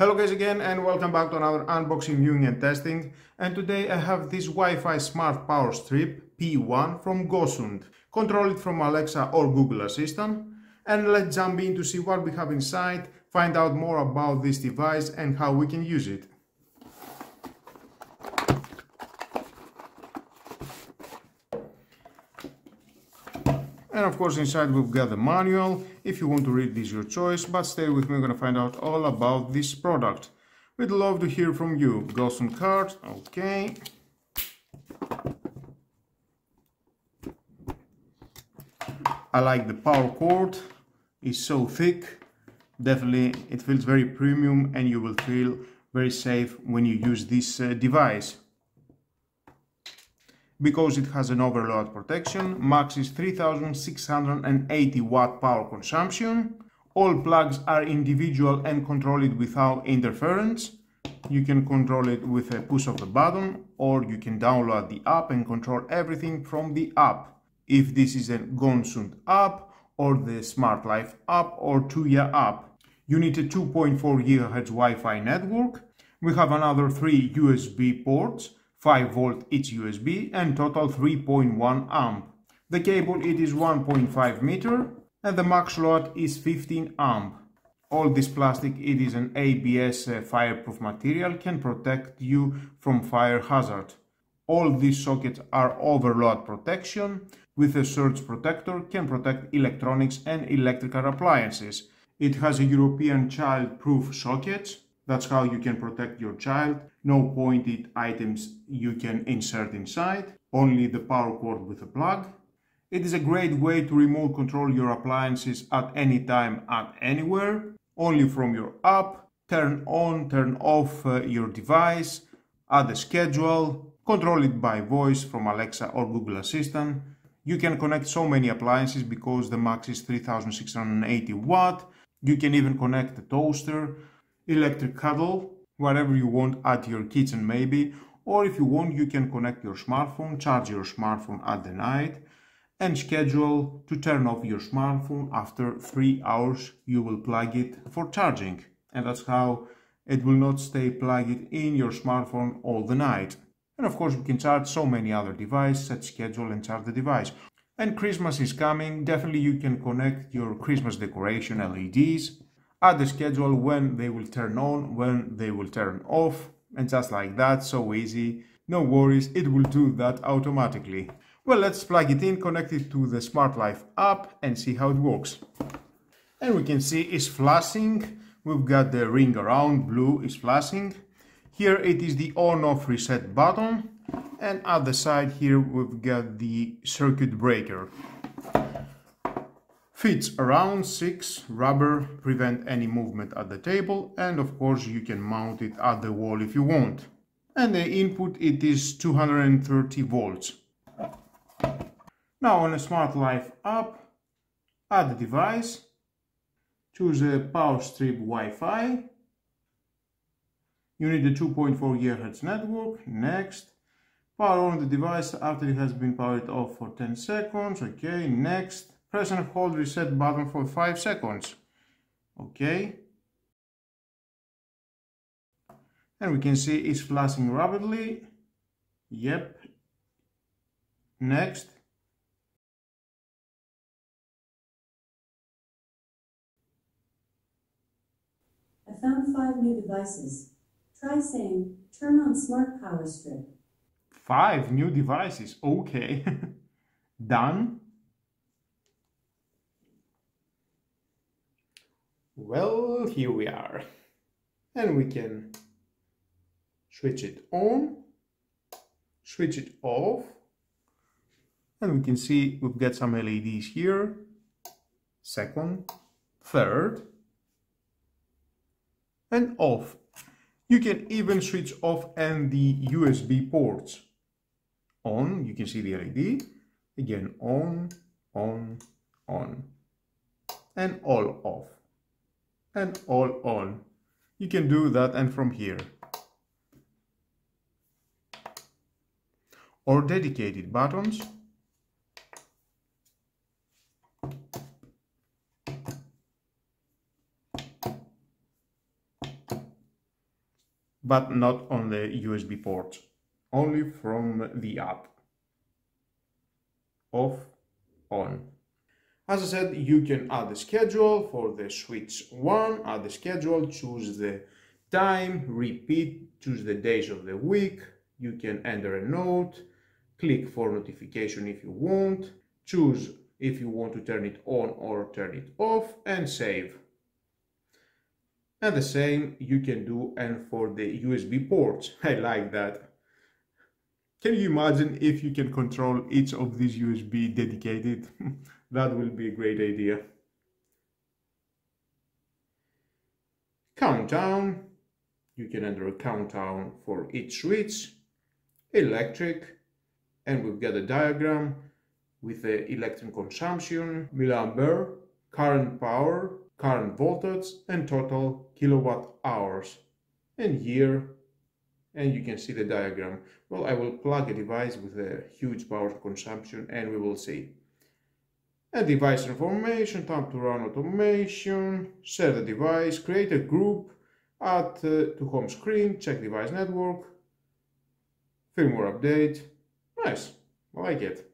Hello guys again and welcome back to another unboxing, viewing and testing. And today I have this Wi-Fi Smart Power Strip P1 from Gosund. Control it from Alexa or Google Assistant. And let's jump in to see what we have inside, find out more about this device and how we can use it. And of course inside we've got the manual. If you want to read this your choice, but stay with me, I'm gonna find out all about this product. We'd love to hear from you. Gosund card, okay. I like the power cord, it's so thick. Definitely it feels very premium and you will feel very safe when you use this uh, device because it has an overload protection, max is 3680 watt power consumption. All plugs are individual and controlled without interference. You can control it with a push of a button or you can download the app and control everything from the app. If this is a Gosund app or the Smart Life app or Tuya app. You need a 2.4 GHz Wi-Fi network. We have another three USB ports 5 volt each USB and total 3.1 amp. The cable it is 1.5 meter and the max load is 15 amp. All this plastic it is an ABS uh, fireproof material can protect you from fire hazard. All these sockets are overload protection with a surge protector can protect electronics and electrical appliances. It has a European child-proof socket that's how you can protect your child. No pointed items you can insert inside, only the power cord with a plug. It is a great way to remote control your appliances at any time, at anywhere, only from your app. Turn on, turn off uh, your device, add a schedule, control it by voice from Alexa or Google Assistant. You can connect so many appliances because the max is 3680 watt. You can even connect a toaster electric kettle, whatever you want at your kitchen maybe, or if you want you can connect your smartphone, charge your smartphone at the night and schedule to turn off your smartphone after 3 hours you will plug it for charging and that's how it will not stay plugged in your smartphone all the night. And of course we can charge so many other devices, set schedule and charge the device. And Christmas is coming, definitely you can connect your Christmas decoration LEDs add the schedule when they will turn on, when they will turn off, and just like that, so easy. No worries, it will do that automatically. Well, let's plug it in, connect it to the Smart Life app and see how it works. And we can see it's flashing. We've got the ring around, blue is flashing. Here it is the on-off reset button. And at the side here we've got the circuit breaker. Fits around 6 rubber, prevent any movement at the table and of course you can mount it at the wall if you want. And the input it is 230 volts. Now on a Smart Life app, add the device, choose a power strip Wi-Fi, you need a 2.4 GHz network, next, power on the device after it has been powered off for 10 seconds, okay, next, Press and hold reset button for 5 seconds. Okay. And we can see it's flashing rapidly. Yep. Next. I found five new devices. Try saying, turn on Smart Power Strip. Five new devices. Okay. Done. Well, here we are. And we can switch it on, switch it off, and we can see we've got some LEDs here, second, third, and off. You can even switch off and the USB ports. On, you can see the LED, again on, on, on, and all off and all on. You can do that and from here. Or dedicated buttons. but not on the USB port, only from the app. Off, on. As I said, you can add the schedule for the switch 1, add the schedule, choose the time, repeat, choose the days of the week, you can enter a note, click for notification if you want, choose if you want to turn it on or turn it off and save. And the same you can do and for the USB ports. I like that. Can you imagine if you can control each of these USB dedicated? that will be a great idea. Countdown. You can enter a countdown for each switch. Electric. And we've got a diagram with the electron consumption, milliampere, current power, current voltage and total kilowatt hours and year and you can see the diagram. Well, I will plug a device with a huge power consumption and we will see. A device information, time to run automation, share the device, create a group, add uh, to home screen, check device network, firmware update. Nice, I like it.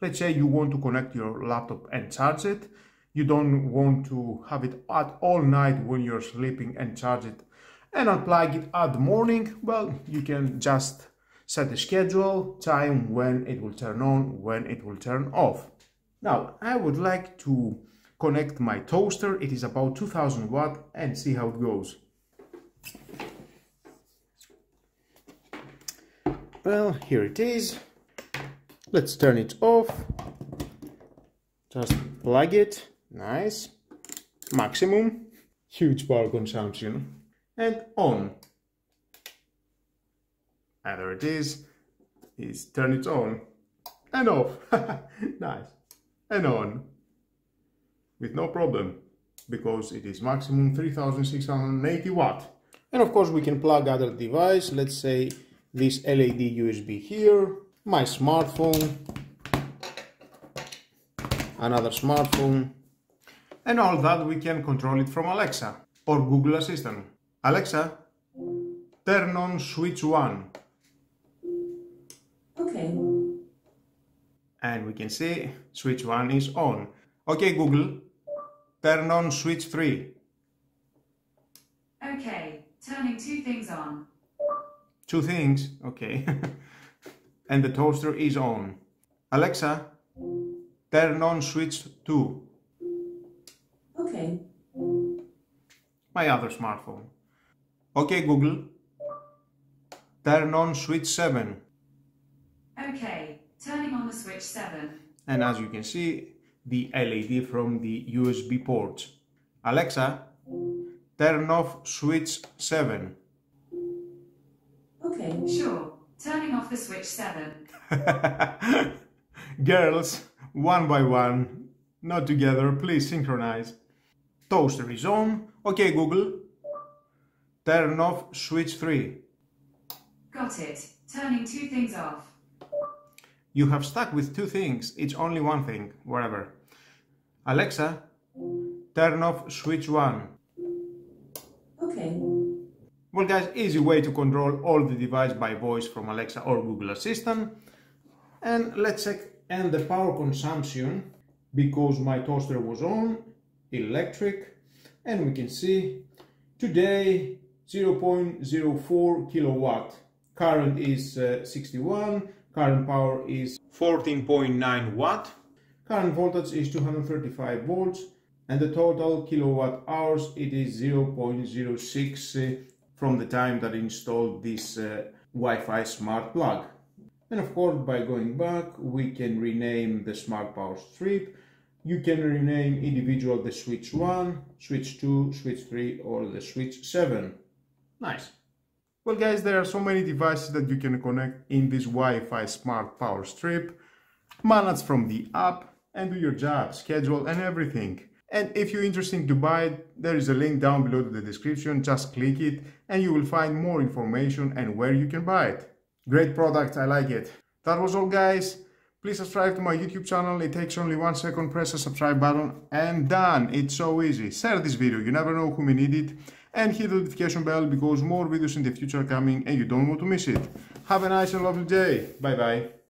Let's say you want to connect your laptop and charge it. You don't want to have it at all night when you're sleeping and charge it and unplug it at the morning. Well, you can just set a schedule, time when it will turn on, when it will turn off. Now, I would like to connect my toaster. It is about 2000 watt and see how it goes. Well, here it is. Let's turn it off. Just plug it. Nice. Maximum. Huge power consumption. And on. And there it is. Is turn it on. And off. nice. And on. With no problem. Because it is maximum 3680 watt. And of course we can plug other device. Let's say this LED USB here my smartphone, another smartphone, and all that we can control it from Alexa or Google Assistant. Alexa, turn on switch 1. And we can see switch 1 is on. Okay Google, turn on switch 3. Okay, turning two things on. Two things, okay. and the toaster is on. Alexa, turn on switch 2. Okay. My other smartphone. Okay, Google, turn on switch 7. Okay, turning on the switch 7. And as you can see, the LED from the USB port. Alexa, turn off switch 7. Okay. Sure, turning off the switch 7. Girls, one by one, not together, please synchronize. Toaster is on. Okay, Google. Turn off switch 3. Got it, turning two things off. You have stuck with two things. It's only one thing, whatever. Alexa, turn off switch 1. Okay. Well guys, easy way to control all the device by voice from Alexa or Google Assistant. And let's check and the power consumption because my toaster was on, electric, and we can see today 0.04 kilowatt. Current is uh, 61, current power is 14.9 watt, current voltage is 235 volts, and the total kilowatt hours it is 0.06 uh, from the time that I installed this uh, Wi-Fi smart plug. And of course, by going back, we can rename the smart power strip. You can rename individual the switch 1, switch 2, switch 3 or the switch 7. Nice. Well guys, there are so many devices that you can connect in this Wi-Fi smart power strip, manage from the app and do your job, schedule and everything. And if you're interested to buy it, there is a link down below to the description, just click it and you will find more information and where you can buy it. Great product, I like it. That was all guys. Please subscribe to my YouTube channel, it takes only one second, press the subscribe button and done. It's so easy. Share this video, you never know who may need it. And hit the notification bell because more videos in the future are coming and you don't want to miss it. Have a nice and lovely day. Bye bye.